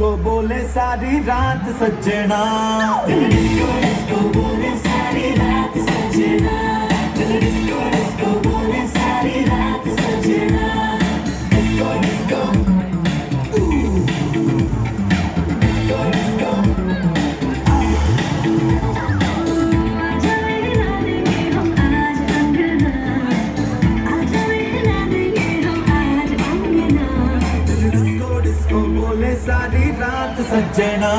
Disco बोले सारी रात सज्जना। बोले सारी रात सज्जना।